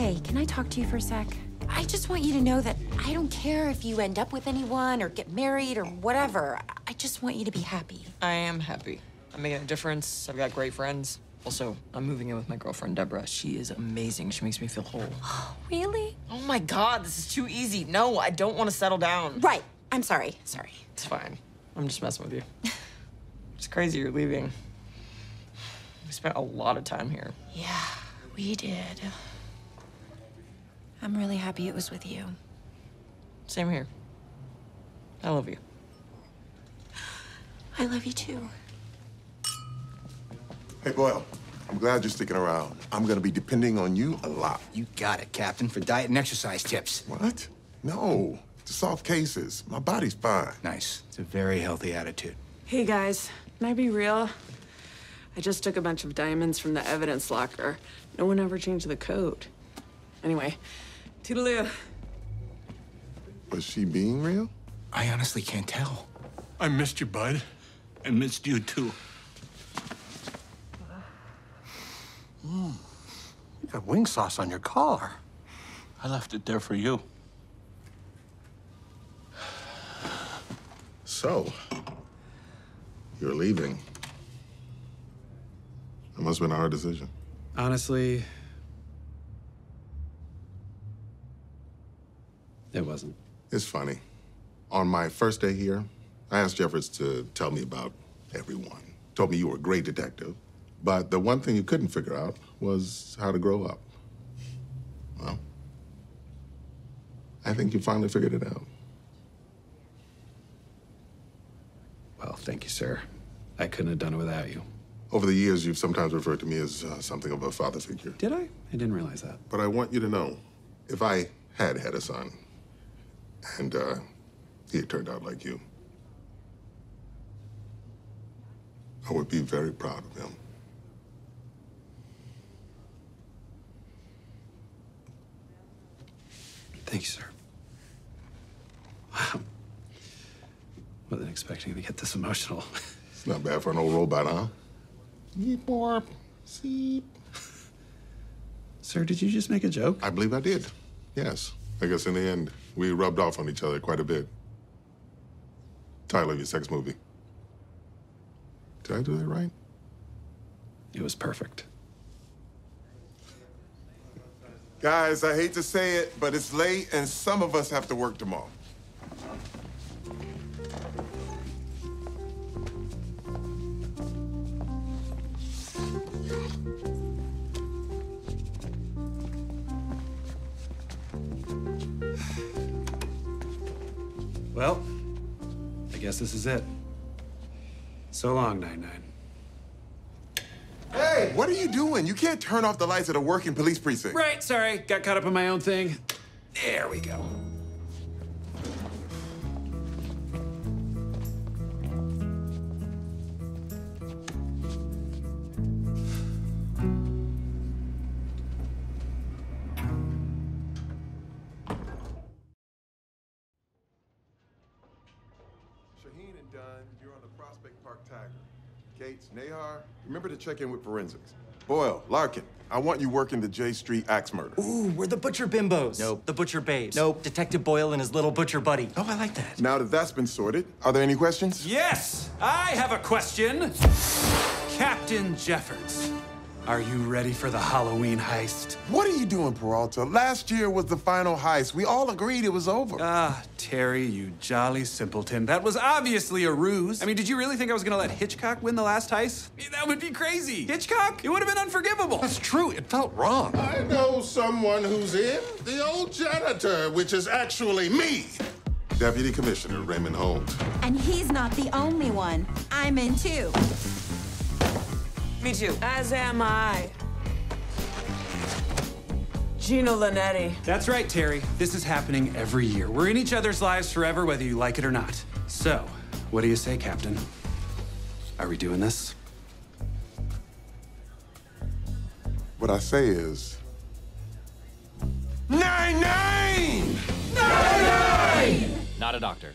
Hey, can I talk to you for a sec? I just want you to know that I don't care if you end up with anyone or get married or whatever. I just want you to be happy. I am happy. I'm making a difference. I've got great friends. Also, I'm moving in with my girlfriend, Deborah. She is amazing. She makes me feel whole. Really? Oh my god, this is too easy. No, I don't want to settle down. Right. I'm sorry. Sorry. It's fine. I'm just messing with you. it's crazy you're leaving. We spent a lot of time here. Yeah, we did. I'm really happy it was with you. Same here. I love you. I love you too. Hey, Boyle, I'm glad you're sticking around. I'm gonna be depending on you a lot. You got it, Captain, for diet and exercise tips. What? No. The soft cases. My body's fine. Nice. It's a very healthy attitude. Hey guys, can I be real? I just took a bunch of diamonds from the evidence locker. No one ever changed the code. Anyway, toodaloo. Was she being real? I honestly can't tell. I missed you, bud. I missed you too. Mm. You got wing sauce on your collar. I left it there for you. So, you're leaving. It must have been a hard decision. Honestly, it wasn't. It's funny. On my first day here, I asked Jeffords to tell me about everyone. Told me you were a great detective, but the one thing you couldn't figure out was how to grow up. Well, I think you finally figured it out. Well, thank you, sir. I couldn't have done it without you. Over the years, you've sometimes referred to me as uh, something of a father figure. Did I? I didn't realize that. But I want you to know, if I had had a son, and uh, he had turned out like you, I would be very proud of him. Thank you, sir. Wow. Wasn't expecting to get this emotional. It's not bad for an old robot, huh? Yeep, warp, seep. sir, did you just make a joke? I believe I did. Yes. I guess in the end, we rubbed off on each other quite a bit. Title of your sex movie. Did I do that right? It was perfect. Guys, I hate to say it, but it's late and some of us have to work tomorrow. Well, I guess this is it. So long, Nine Nine. Hey, what are you doing? You can't turn off the lights at a working police precinct. Right, sorry. Got caught up in my own thing. There we go. Shaheen you're on the Prospect Park Tiger. Gates, Nahar, remember to check in with forensics. Boyle, Larkin, I want you working the J Street axe murder. Ooh, we're the butcher bimbos. Nope. The butcher babes. Nope. Detective Boyle and his little butcher buddy. Oh, I like that. Now that that's been sorted, are there any questions? Yes, I have a question. Captain Jeffords, are you ready for the Halloween heist? What are you doing, Peralta? Last year was the final heist. We all agreed it was over. Ah, Terry, you jolly simpleton. That was obviously a ruse. I mean, did you really think I was gonna let Hitchcock win the last heist? That would be crazy. Hitchcock? It would have been unforgivable. That's true. It felt wrong. I know someone who's in. The old janitor, which is actually me. Deputy Commissioner Raymond Holt. And he's not the only one. I'm in too. Me too. As am I. Gina Linetti. That's right, Terry. This is happening every year. We're in each other's lives forever, whether you like it or not. So, what do you say, Captain? Are we doing this? What I say is. Nine nine! Not a doctor.